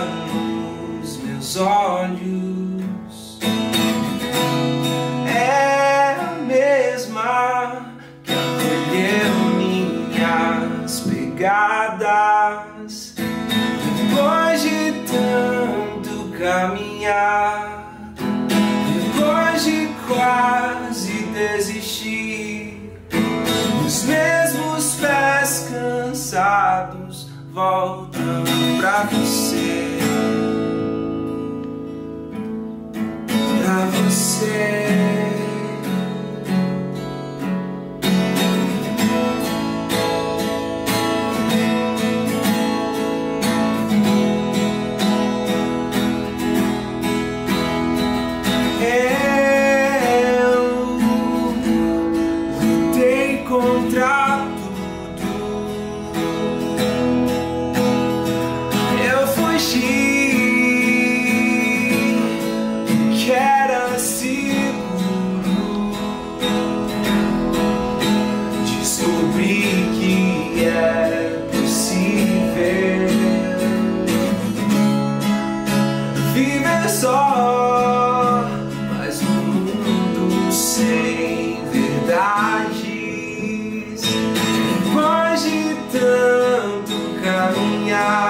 nos meus olhos É a mesma que acolheu minhas pegadas Depois de tanto caminhar Depois de quase desistir Os mesmos pés cansados voltam pra você. encontrar. minha